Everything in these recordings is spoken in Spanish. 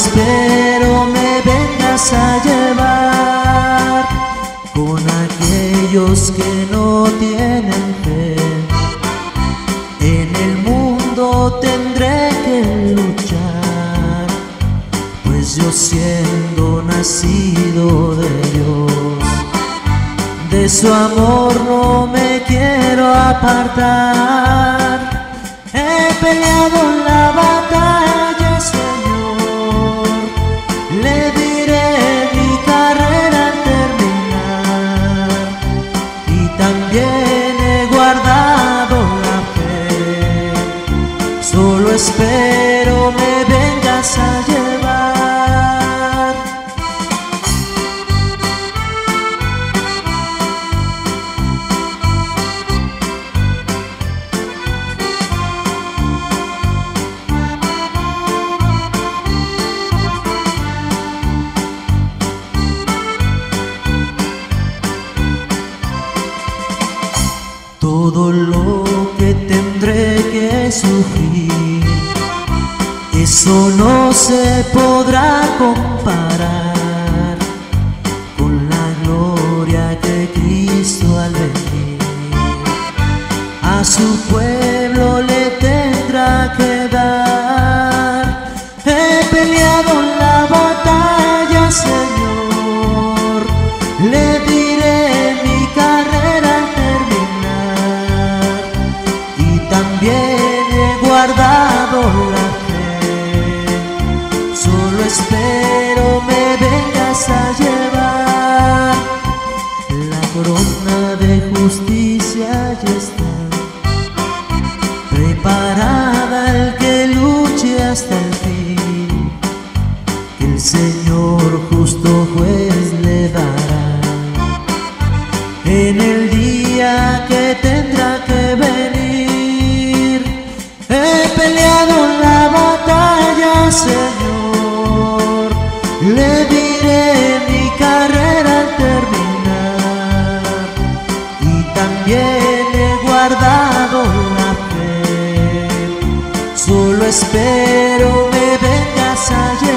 espero me vengas a llevar con aquellos que no tienen fe. En el mundo tendré que luchar, pues yo siendo nacido de Dios, de su amor no me quiero apartar. Eso no se podrá comparar con la gloria que Cristo al venir a su pueblo pero me vengas a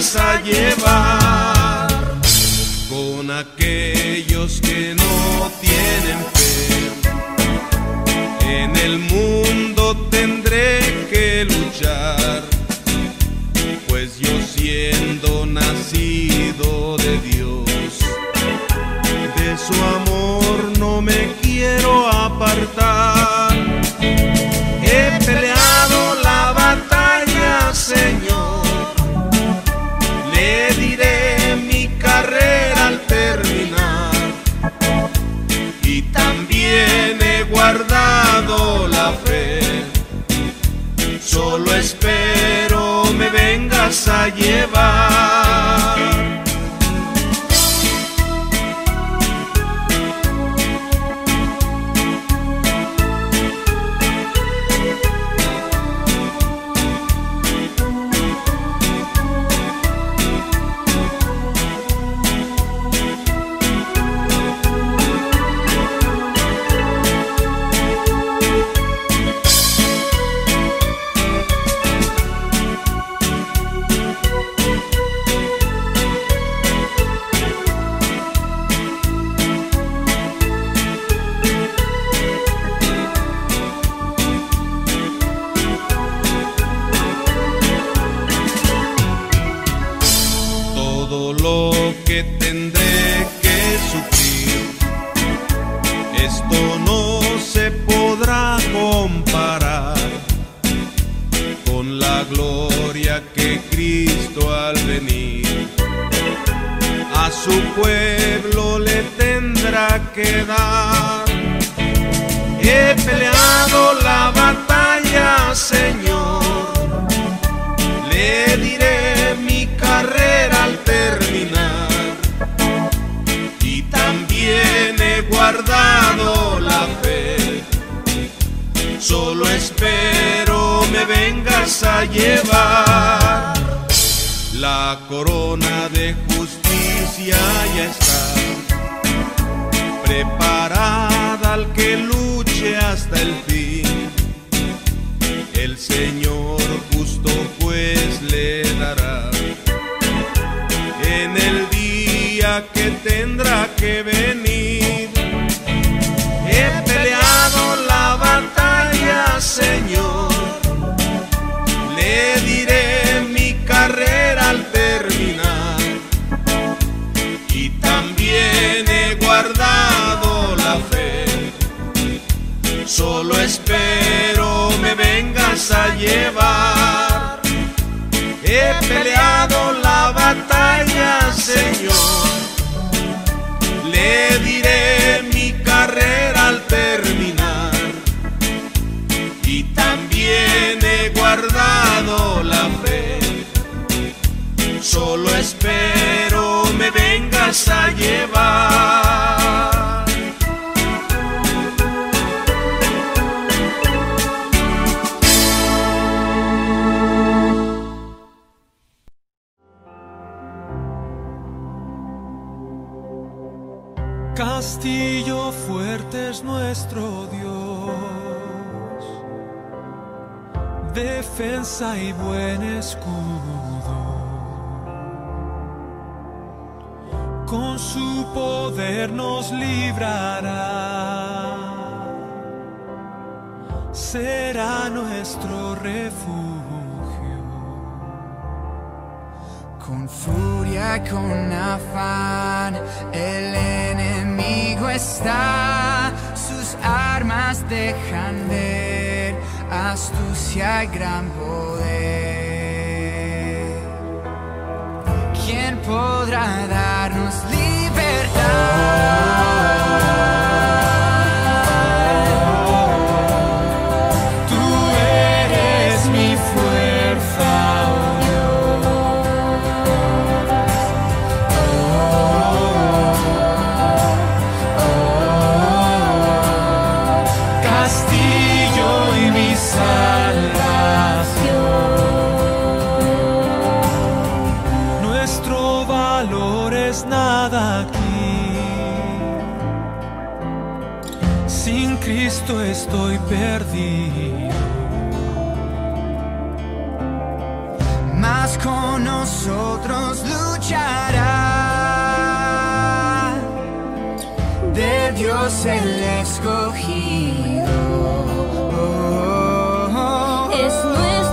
στα vengas a que tendrá que venir. He peleado la batalla, Señor, le diré mi carrera al terminar y también he guardado la fe solo espero me vengas a llevar. He peleado la Señor. Le diré mi carrera al terminar. Y también he guardado la fe. Solo espero me vengas a llevar. Castillo fuerte es nuestro Dios, defensa y buen escudo. Con su poder nos librará, será nuestro refugio. Con furia con afán, el enemigo está, sus armas dejan ver astucia y gran poder. ¿Quién podrá darnos libertad? De Dios el escogido. Es nuestro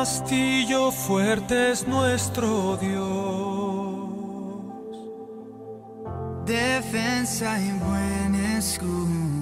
castillo fuerte es nuestro Dios. Defensa y buen escudo.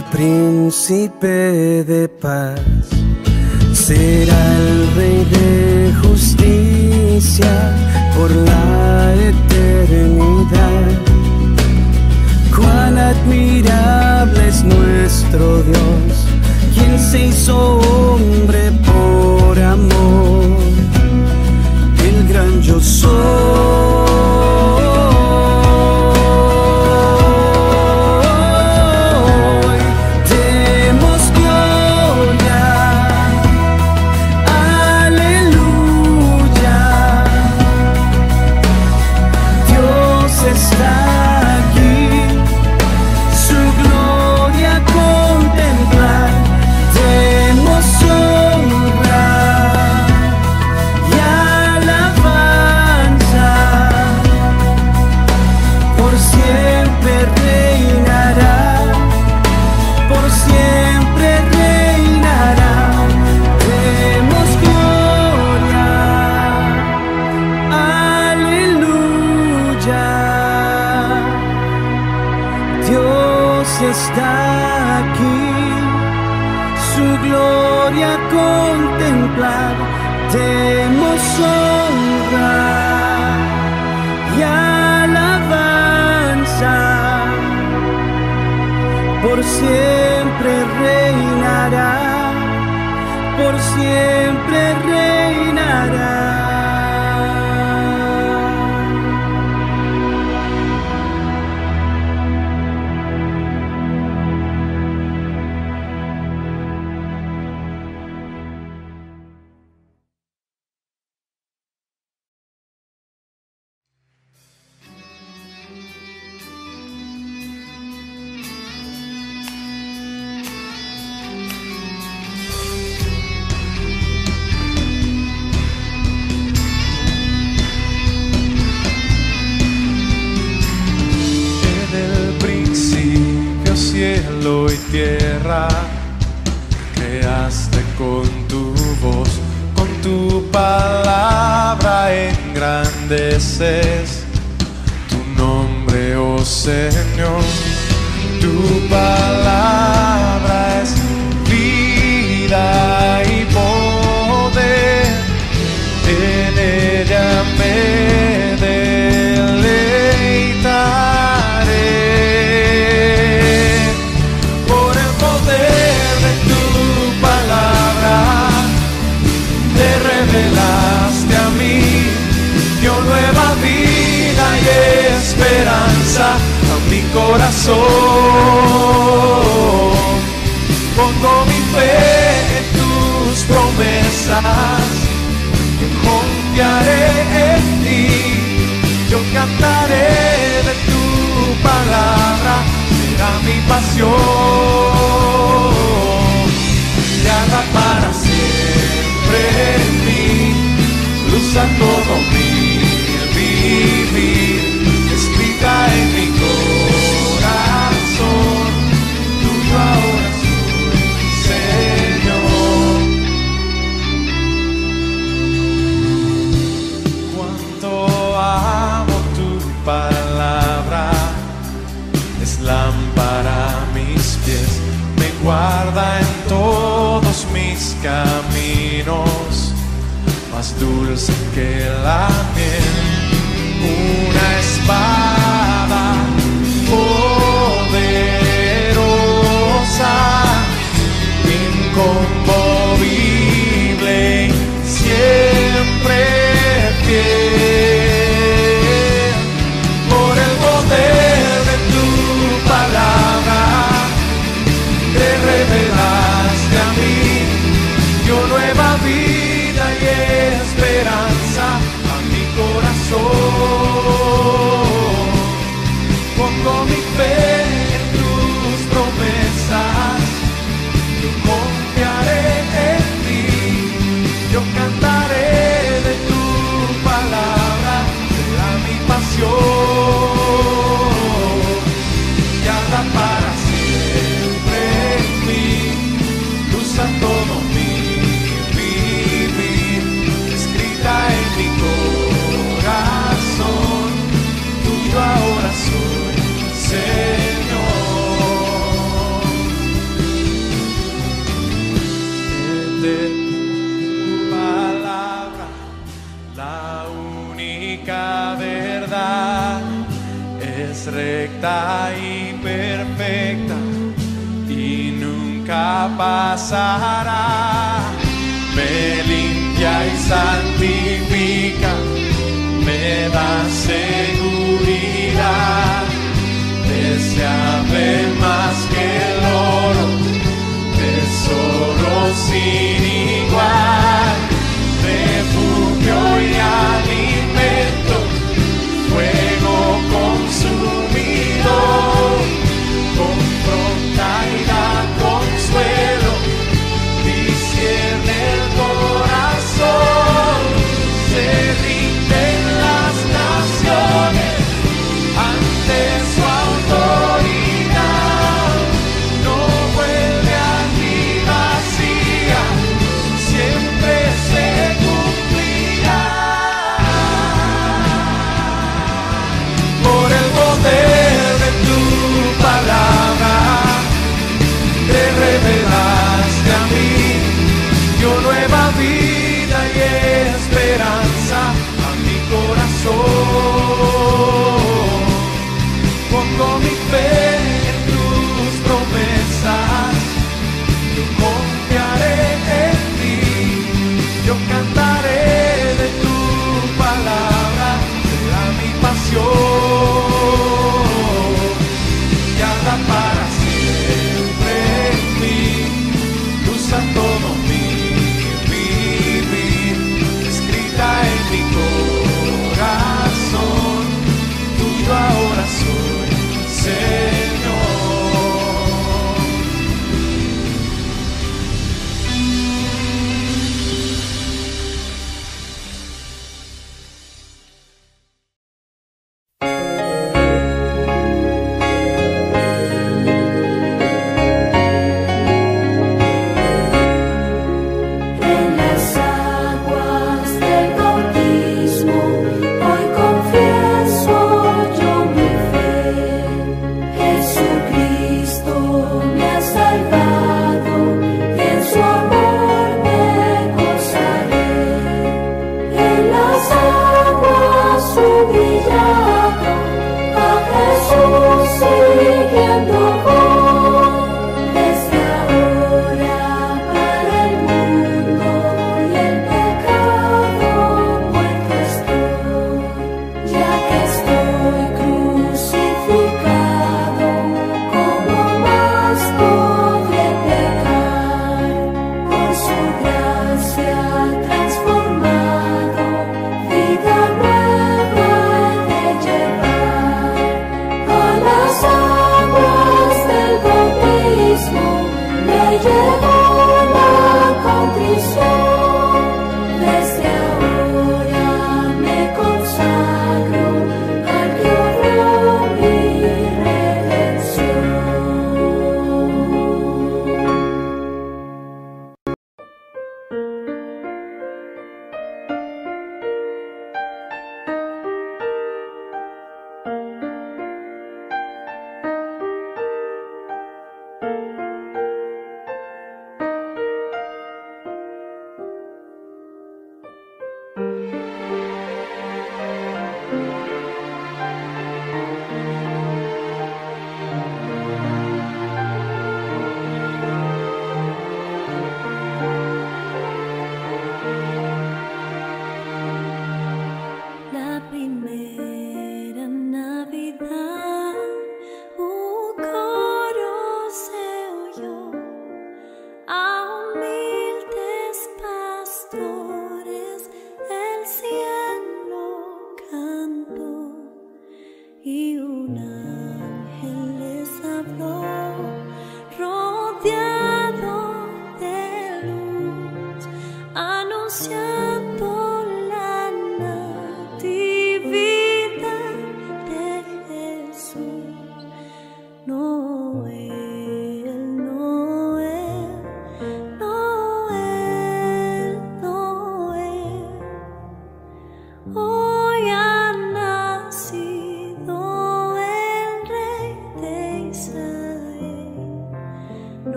el príncipe de paz, será el rey de justicia por la eternidad. Cuán admirable es nuestro Dios, quien se hizo hombre por amor. El gran yo soy. Está aquí, su gloria contemplar, demos honra y alabanza, por siempre reinará, por siempre. Tu nombre, oh Señor. Tu palabra corazón. Pongo mi fe en tus promesas, confiaré en ti, yo cantaré de tu palabra, será mi pasión. Y haga para siempre en mí, luz a todo mi palabra, es lámpara a mis pies, me guarda en todos mis caminos, más dulce que la miel, una espada y perfecta y nunca pasará. Me limpia y santifica, me da seguridad, deseable más que el oro, tesoro sin igual,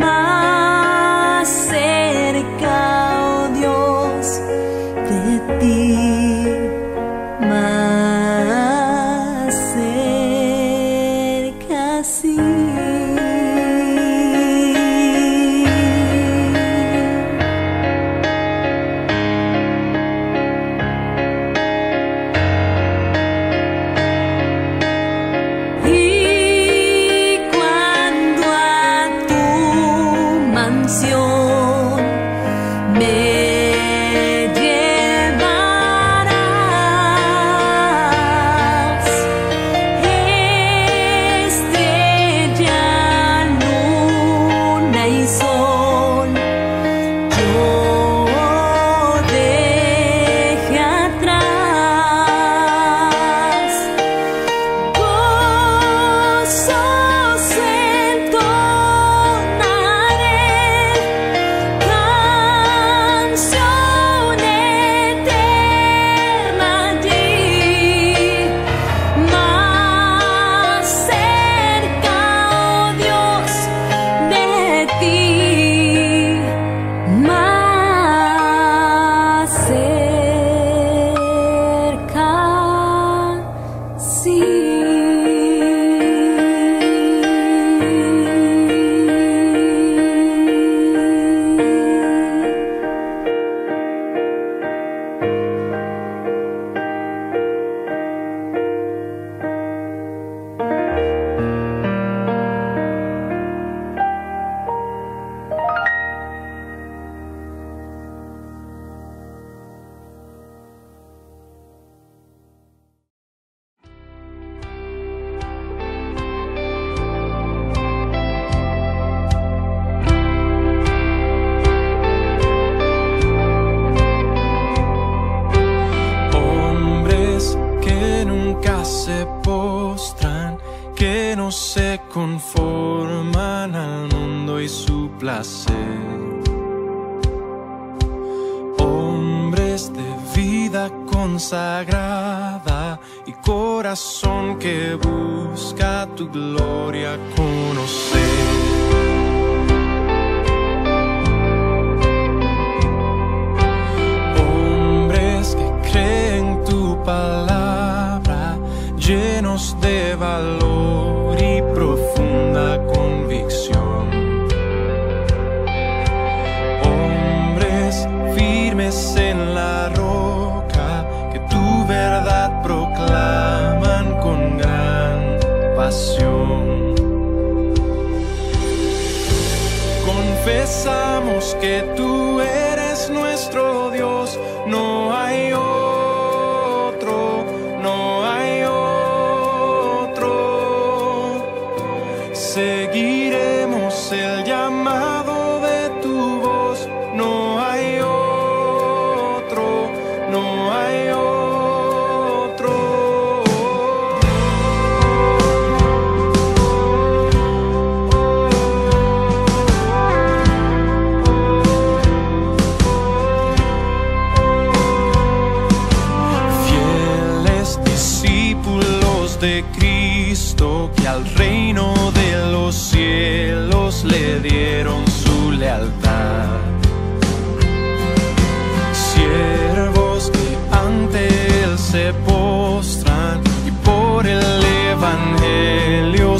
más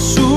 nosso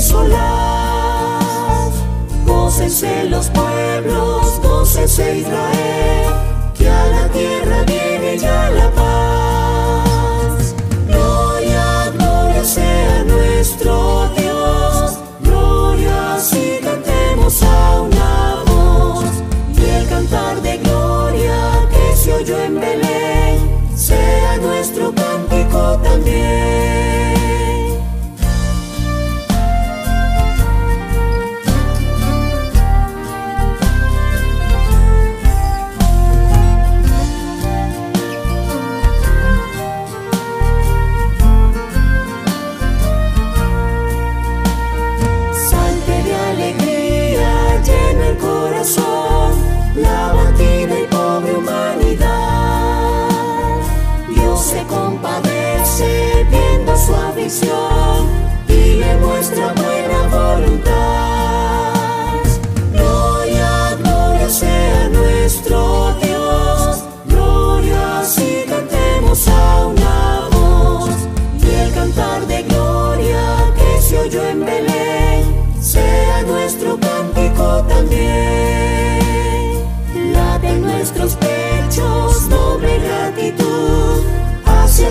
solar. Gócese los pueblos, gócese Israel, que a la tierra viene ya la paz. Gloria, gloria sea nuestro Dios, gloria si cantemos a una voz. Y el cantar de gloria que se oyó en Belén, sea nuestro cántico también.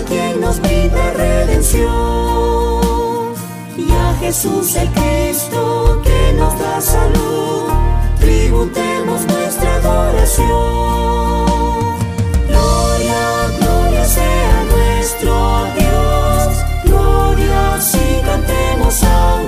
quien nos brinda redención. Y a Jesús el Cristo que nos da salud, tributemos nuestra adoración. Gloria, gloria sea nuestro Dios, gloria si cantemos a